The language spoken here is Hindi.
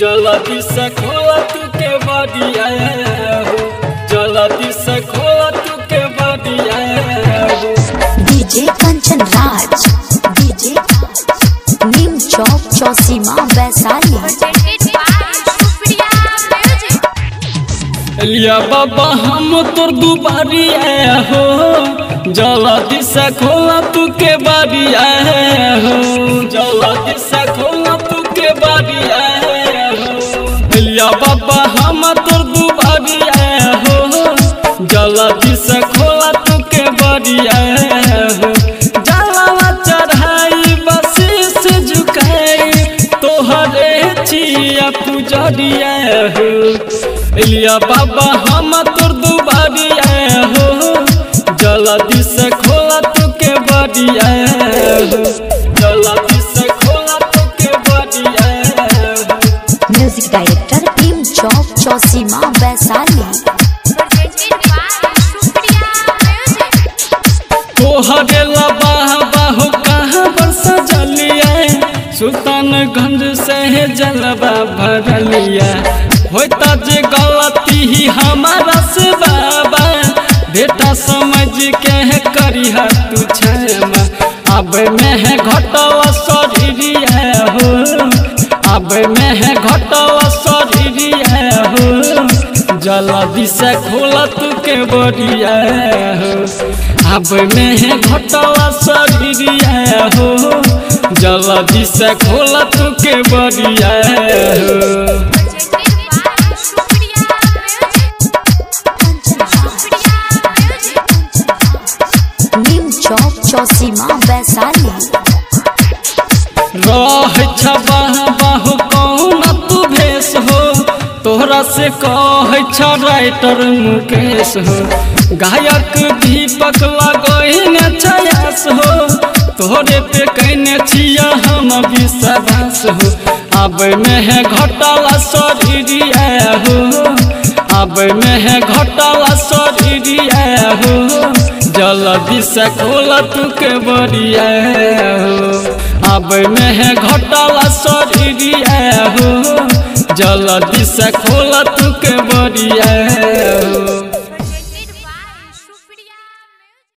खोला तू के हो। खोला तू के हो। DJ Kanchan Raj DJ Neem Chowk Chausima Vaishali. लिया बाबा हम तोर दुबारी आया हो। जल्दी से खोला तू के बारी आया छिया पुजरिया हो। लिया बाबा हम तोर दुबारिया हो। जल्दी से खोला तू के हो। जल्दी से खोला तू के बडिया हो म्यूज़िक डायरेक्टर नीम चौक चौसीमा वैशाली. तोहरे कहाँ सजलिया सुल्तानगंज से जलवा भरलिया। होता जे गलती ही हमारा से बाबा। बेटा समझ के है करिहा तू क्षमा। अब में है घटवा शरीरिया हो। अब में है घटवा शरीरिया हो। जल्दी से खोला तू के बरिया हो। अब में है घटवा शरीरिया हो। जल्दी से खोला तू के बरिया हो Presented by Supriya Music. Supriya Music. नीम चौक चौसीमा वैशाली रह छबा बाहु कौन तू भेष हो तोहरा से कह छ राइटर मुकेश हो गायक दीपक छयास हो तोहरे पे कैने छिया हम विश्वास हो। अब में है घटला शरीरिया हो। अब में है घटला शरीरिया हो। जल्दी से खोला तू बरिया हो। अब में है घटला शरीरिया हो। जल्दी से खोला तू बरिया हो।